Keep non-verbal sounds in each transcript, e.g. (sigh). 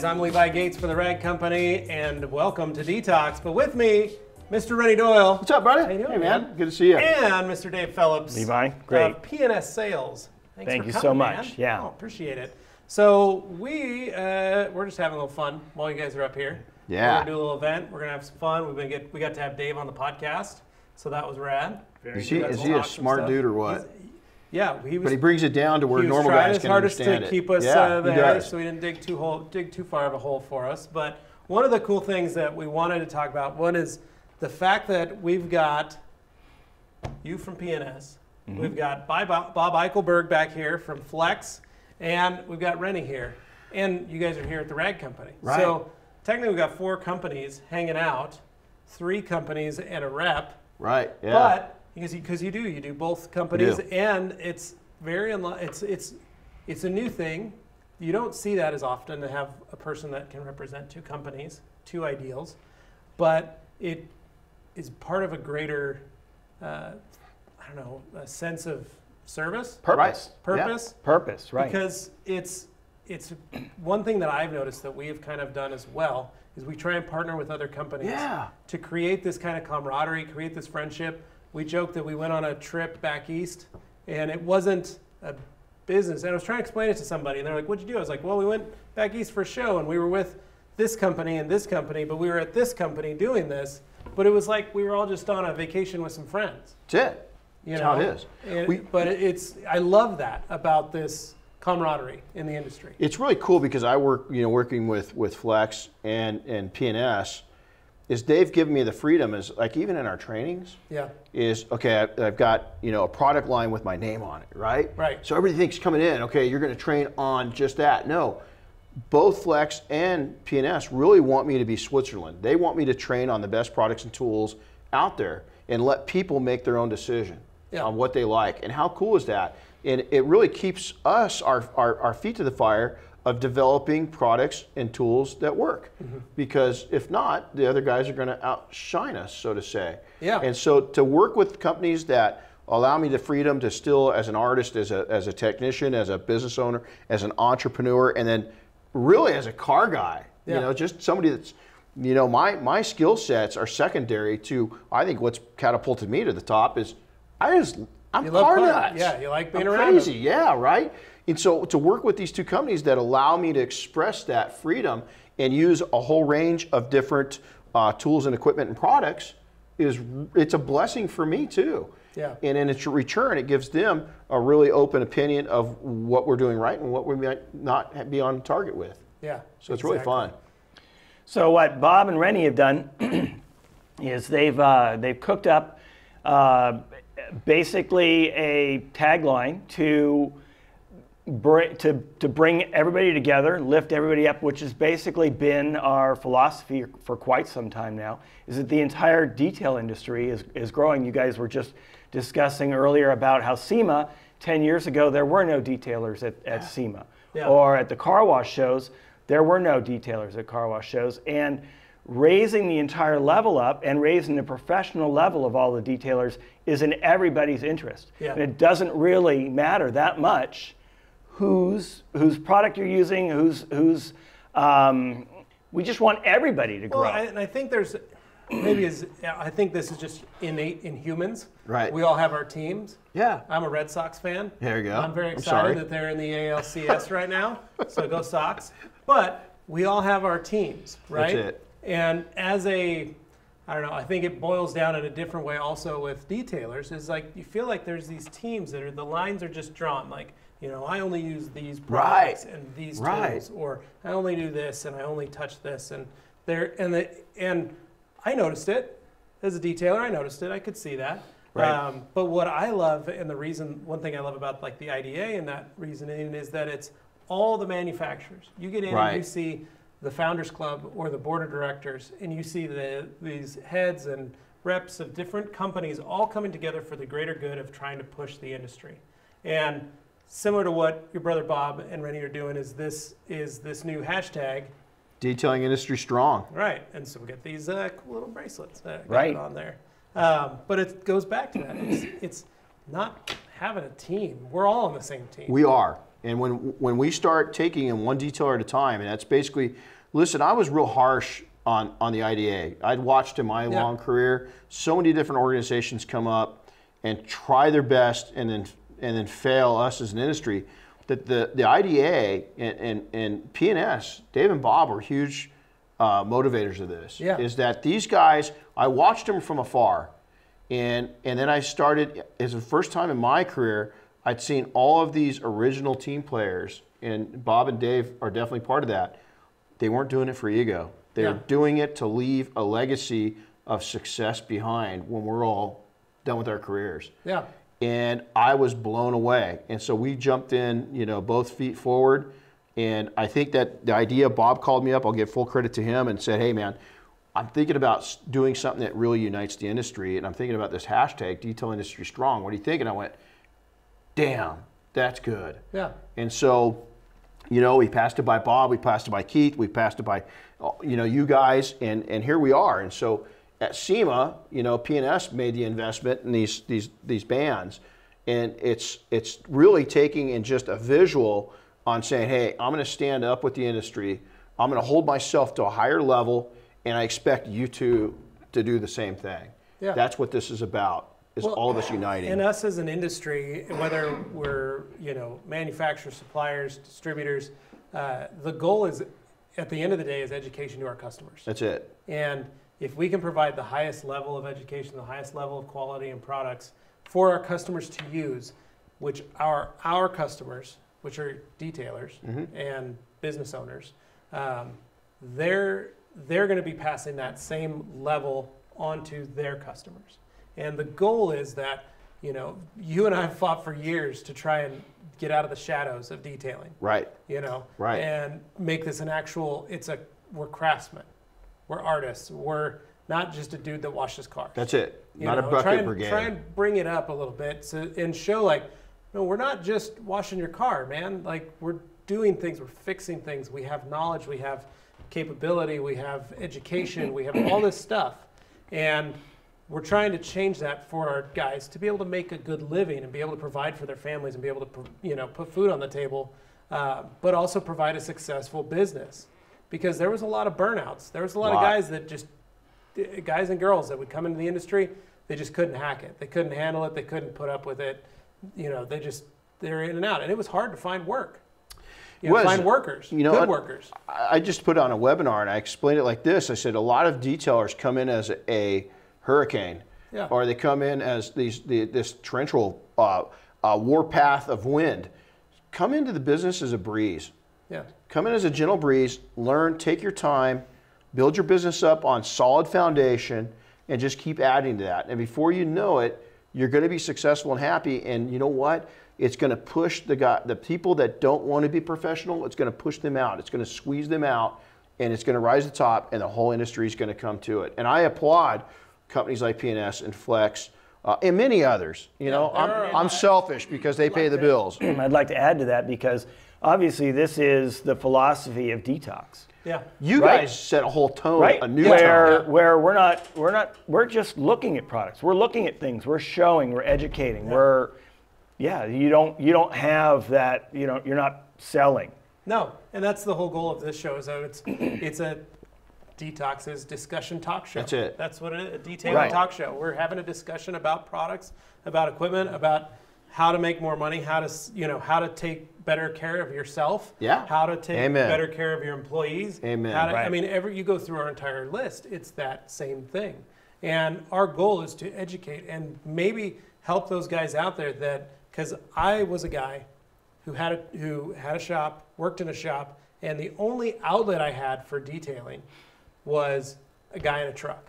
Hey guys, I'm Levi Gates for the Rag Company, and welcome to DETALKS. But with me, Mr. Renny Doyle. What's up, buddy? How you doing, hey, man. man? Good to see you. And Mr. Dave Phillips. Levi, great. Of P&S Sales. Thanks Thank for you coming, so man. much. Yeah. Oh, appreciate it. So we uh, we're just having a little fun while you guys are up here. Yeah. We're gonna do a little event. We're gonna have some fun. We've been get we got to have Dave on the podcast, so that was rad. is he, is to he a smart stuff. dude or what? He's- yeah, he was. But he brings it down to where he was normal trying guys his can hardest understand to keep us yeah, uh, he there, does. so we didn't dig too hole, dig too far of a hole for us. But one of the cool things that we wanted to talk about one is the fact that we've got you from P&S, Mm-hmm. we've got Bob Bob Eichelberg back here from Flex, and we've got Renny here, and you guys are here at the Rag Company. Right. So technically, we've got four companies hanging out, three companies and a rep. Right. Yeah. But because you, because you do, you do both companies, do. and it's very unli- it's it's it's a new thing. You don't see that as often to have a person that can represent two companies, two ideals, but it is part of a greater, uh, I don't know, a sense of service, Purpose. purpose, Purpose, right. because it's it's one thing that I've noticed that we've kind of done as well is we try and partner with other companies Yeah. to create this kind of camaraderie, create this friendship. We joked that we went on a trip back east and it wasn't a business. And I was trying to explain it to somebody and they're like, What'd you do? I was like, Well, we went back east for a show and we were with this company and this company, but we were at this company doing this. But it was like we were all just on a vacation with some friends. That's it. You That's know? how it is. And- We- but it's I love that about this camaraderie in the industry. It's really cool because I work, you know, working with with Flex and and P&S, is they've given me the freedom is like even in our trainings Yeah. is okay. I- I've got you know a product line with my name on it, right? Right. So everybody thinks coming in, okay, you're going to train on just that. No, both Flex and P&S really want me to be Switzerland. They want me to train on the best products and tools out there and let people make their own decision Yeah. on what they like. And how cool is that? And it really keeps us, our, our, our feet to the fire of developing products and tools that work. Mm-hmm. Because if not, the other guys are going to outshine us, so to say. Yeah. And so to work with companies that allow me the freedom to still, as an artist, as a, as a technician, as a business owner, as an entrepreneur, and then really as a car guy, Yeah. you know, just somebody that's, you know, my, my skill sets are secondary to, I think what's catapulted me to the top is I just, I'm You love car car- nuts. yeah, you like being I'm around crazy, them. yeah, right? And so to work with these two companies that allow me to express that freedom and use a whole range of different uh, tools and equipment and products is it's a blessing for me too. Yeah. And in its return, it gives them a really open opinion of what we're doing right and what we might not be on target with. Yeah. So it's really exactly. fun. So what Bob and Renny have done (clears throat) is they've uh, they've cooked up uh, basically a tagline to bring to to bring everybody together, lift everybody up, which has basically been our philosophy for quite some time now. Is that the entire detail industry is is growing. You guys were just discussing earlier about how SEMA. 10 years ago, there were no detailers at, at SEMA. Yeah. Or at the car wash shows, there were no detailers at car wash shows. And raising the entire level up and raising the professional level of all the detailers is in everybody's interest. Yeah. And it doesn't really matter that much whose whose product you're using, who's who's um, we just want everybody to grow. Well, I, and I think there's maybe is I think this is just innate in humans. Right. We all have our teams. Yeah. I'm a Red Sox fan. There you go. I'm very I'm excited that they're in the ALCS right now. So go Sox. But we all have our teams, right? That's it. And as a I don't know, I think it boils down in a different way also with detailers is like you feel like there's these teams that are the lines are just drawn like you know, I only use these products Right. and these Right. tools, or I only do this and I only touch this, and there and the and I noticed it as a detailer. I noticed it. I could see that. Right. Um, but what I love, and the reason, one thing I love about like the IDA and that reasoning is that it's all the manufacturers. You get in and you see the Founders Club or the board of directors, and you see the these heads and reps of different companies all coming together for the greater good of trying to push the industry. And similar to what your brother Bob and Rennie are doing, is this is this new hashtag Detailing industry strong. Right, and so we get these uh, cool little bracelets that Right. on there. Um, but it goes back to that. It's, it's not having a team. We're all on the same team. We are. And when when we start taking in one detail at a time, and that's basically, listen, I was real harsh on on the IDA. I'd watched in my Yeah. long career so many different organizations come up and try their best and then and then fail us as an industry. That the the IDA and and, and P&S, Dave and Bob were huge uh, motivators of this. Yeah. Is that these guys? I watched them from afar, and and then I started as the first time in my career. I'd seen all of these original team players, and Bob and Dave are definitely part of that. They weren't doing it for ego. They Yeah. were doing it to leave a legacy of success behind when we're all done with our careers Yeah. and I was blown away. And so we jumped in, you know, both feet forward. And I think that the idea, Bob called me up, I'll give full credit to him and said, hey, man, I'm thinking about doing something that really unites the industry. And I'm thinking about this hashtag, Detail Industry Strong. What do you think? And I went, damn, that's good. Yeah. And so, you know, we passed it by Bob, we passed it by Keith, we passed it by, you know, you guys, and, and here we are. And so at SEMA, you know, P&S made the investment in these these these bands, and it's it's really taking in just a visual on saying, hey, I'm going to stand up with the industry, I'm going to hold myself to a higher level, and I expect you to to do the same thing. Yeah. That's what this is about. Is Well, all of us uniting. And us as an industry, whether we're you know manufacturers, suppliers, distributors, uh, the goal is at the end of the day is education to our customers. That's it. And if we can provide the highest level of education, the highest level of quality and products for our customers to use, which are our customers, which are detailers and business owners, um, they're they're going to be passing that same level onto their customers. And the goal is that you know you and I have fought for years to try and get out of the shadows of detailing Right. you know, Right. and make this an actual. It's a we're craftsmen, we're artists, we're not just a dude that washes cars. That's it. You Not a bucket try and, brigade. Try and bring it up a little bit so, and show like, no, we're not just washing your car, man. Like we're doing things, we're fixing things. We have knowledge, we have capability, we have education, we have all this stuff, and we're trying to change that for our guys to be able to make a good living and be able to provide for their families and be able to, you know, put food on the table, uh, but also provide a successful business. Because there was a lot of burnouts. There was a lot, Lot. of guys that just guys and girls that would come into the industry, they just couldn't hack it. They couldn't handle it. They couldn't put up with it. You know, they just they're in and out, and it was hard to find work. You know, find workers, You know, good workers. I I just put on a webinar and I explained it like this. I said a lot of detailers come in as a hurricane, Yeah. or they come in as these the, this torrential uh, uh, warpath of wind. Come into the business as a breeze. Yeah, Come in as a gentle breeze. Learn, take your time, build your business up on solid foundation, and just keep adding to that. And before you know it, you're going to be successful and happy. And you know what? It's going to push the guy, the people that don't want to be professional. It's going to push them out. It's going to squeeze them out, and it's going to rise to the top. And the whole industry is going to come to it. And I applaud companies like P&S and Flex. Uh, and many others. You know, I'm, I'm selfish because they pay the bills. (clears throat) I'd like to add to that because obviously this is the philosophy of DETALKS. yeah, You Right. guys set a whole tone, right a new where tone. where we're not we're not we're just looking at products we're looking at things we're showing we're educating we're yeah you don't you don't have that you know you're not selling no, and that's the whole goal of this show. Is that it's (clears throat) it's a DETALKS is discussion talk show. That's it. That's what it is. A detailing Right. talk show. We're having a discussion about products, about equipment, about how to make more money, how to you know how to take better care of yourself. Yeah. How to take Amen. better care of your employees. Amen. How to, I mean, every you go through our entire list, it's that same thing. And our goal is to educate and maybe help those guys out there that because I was a guy who had a who had a shop, worked in a shop, and the only outlet I had for detailing was a guy in a truck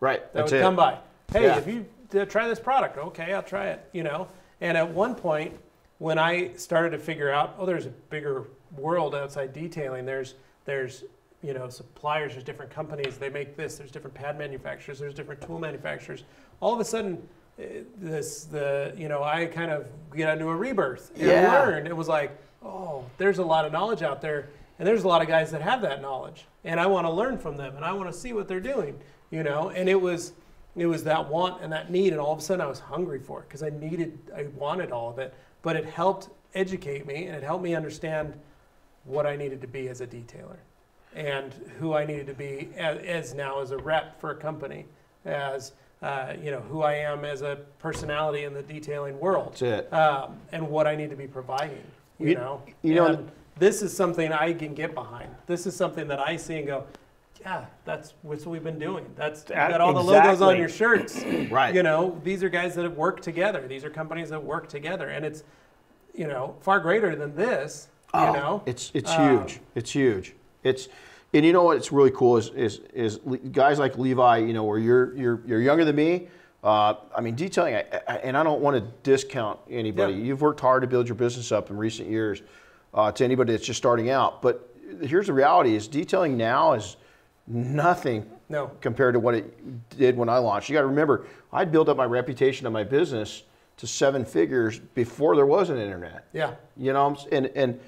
Right, that that's would it. come by. Hey, Yeah. if you uh, try this product, okay, I'll try it. You know. And at one point, when I started to figure out, oh, there's a bigger world outside detailing. There's there's you know suppliers. There's different companies. They make this. There's different pad manufacturers. There's different tool manufacturers. All of a sudden, eh, this the you know I kind of get into a rebirth and Yeah. learn. It was like, oh, there's a lot of knowledge out there, and there's a lot of guys that have that knowledge, and I want to learn from them, and I want to see what they're doing, you know. And it was, it was that want and that need, and all of a sudden I was hungry for it because I needed, I wanted all of it, but it helped educate me and it helped me understand what I needed to be as a detailer and who I needed to be as, as now as a rep for a company, as uh, you know who I am as a personality in the detailing world, um, and what I need to be providing. You, You- know, you know- And this is something I can get behind. This is something that I see and go, yeah, that's what we've been doing. That's you got all the logos on your shirts. (clears throat) Right. You know, these are guys that have worked together. These are companies that work together, and it's you know far greater than this. Oh, you know, it's it's Um, huge. It's huge. It's and you know what? It's really cool is is is guys like Levi. You know, where you're you're you're younger than me. Uh, I mean, detailing, I, I, and I don't want to discount anybody. Yeah. You've worked hard to build your business up in recent years. Uh, to anybody that's just starting out, but here's the reality: is detailing now is nothing no, compared to what it did when I launched. You got to remember, I'd built up my reputation of my business to seven figures before there was an internet. yeah, You know, and and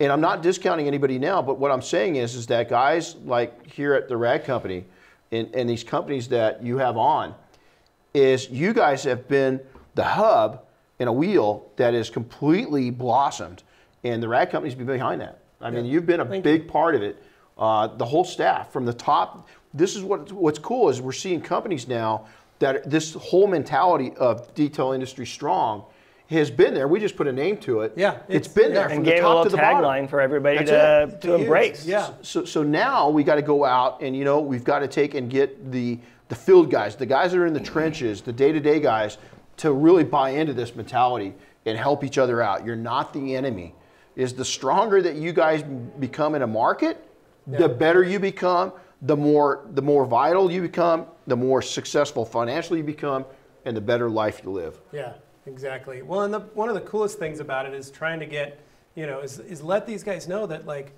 and I'm not discounting anybody now, but what I'm saying is is that guys like here at the Rag Company, and, and these companies that you have on, is you guys have been the hub in a wheel that is completely blossomed, and the Rag Company's been behind that. I mean, you've been a Thank big part of it. Uh, the whole staff from the top. This is what what's cool is we're seeing companies now that this whole mentality of detail industry strong has been there. We just put a name to it. Yeah, it's it's- been there and the gave a top little to the bottom. tagline for everybody That's to, it. to embrace. Yeah, So, so now we got to go out and you know we've got to take and get the the field guys, the guys that are in the trenches, the day-to-day guys, to really buy into this mentality and help each other out. You're not the enemy. Is the stronger that you guys become in a market, the better you become, the more the more vital you become, the more successful financially you become, and the better life you live. Yeah, exactly. Well, and the, one of the coolest things about it is trying to get, you know, is, is let these guys know that like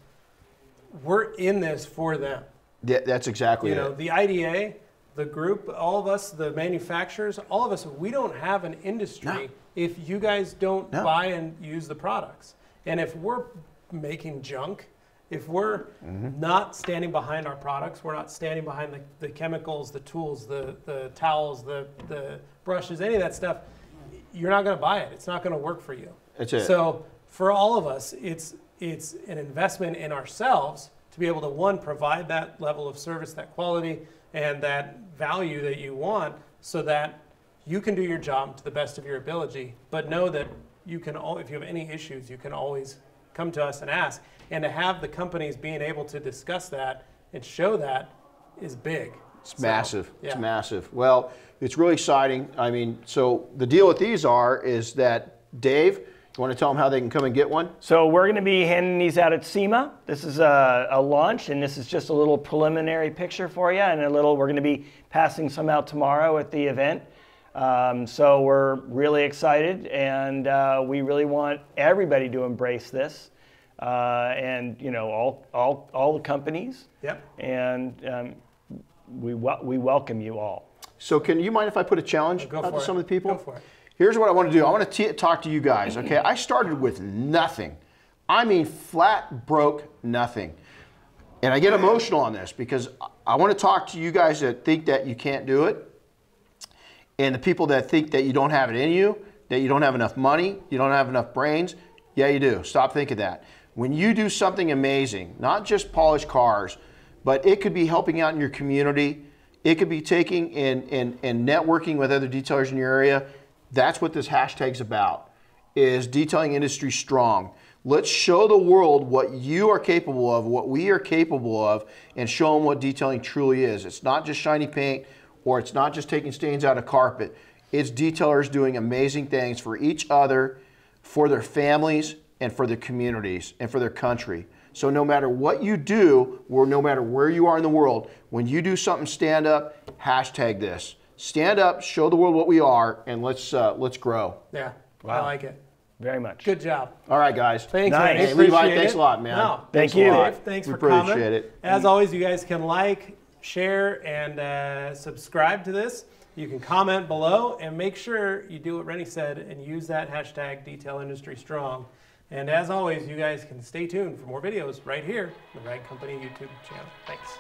we're in this for them. Yeah, that's exactly You it. know, the IDA, the group, all of us, the manufacturers, all of us, we don't have an industry No. if you guys don't No. buy and use the products. And if we're making junk, if we're Mm-hmm. not standing behind our products, we're not standing behind the, the chemicals, the tools, the, the towels, the, the brushes, any of that stuff, you're not going to buy it. It's not going to work for you. That's it. So for all of us, it's it's an investment in ourselves to be able to one provide that level of service, that quality, and that value that you want, so that you can do your job to the best of your ability. But know that you can, all, if you have any issues, you can always come to us and ask. And to have the companies being able to discuss that and show that is big. It's massive. It's massive. Well, it's really exciting. I mean, so the deal with these are is that Dave, you want to tell them how they can come and get one? So we're going to be handing these out at SEMA. This is a, a launch, and this is just a little preliminary picture for you, and a little. We're going to be passing some out tomorrow at the event. Um, so we're really excited, and uh, we really want everybody to embrace this, uh, and you know all all all the companies, Yep. and um, we wel- we welcome you all. So can you mind if I put a challenge Go out to it. some of the people? Go for it. Here's what I want to do. I want to t- talk to you guys. Okay, I started with nothing. I mean, flat broke nothing. And I get emotional on this because I- I want to talk to you guys that think that you can't do it, and the people that think that you don't have it in you, that you don't have enough money, you don't have enough brains. Yeah, you do. Stop thinking that. When you do something amazing, not just polish cars, but it could be helping out in your community, it could be taking and, and, and networking with other detailers in your area. That's what this hashtag's about, is detailing industry strong. Let's show the world what you are capable of, what we are capable of, and show them what detailing truly is. It's not just shiny paint, or it's not just taking stains out of carpet. It's detailers doing amazing things for each other, for their families, and for their communities, and for their country. So no matter what you do, or no matter where you are in the world, when you do something stand up, hashtag this. Stand up, show the world what we are, and let's uh, let's grow. Yeah. I like it. Very much. Good job. All right, guys. Thanks, Nice. Andy. Hey, Levi, thanks a lot, man. No, Thank thanks, you. Dave. Thanks We for coming. appreciate it. As always, you guys can like, share, and uh, subscribe to this. You can comment below and make sure you do what Renny said and use that hashtag Detail Industry Strong. And as always, you guys can stay tuned for more videos right here, the Rag Company YouTube channel. Thanks.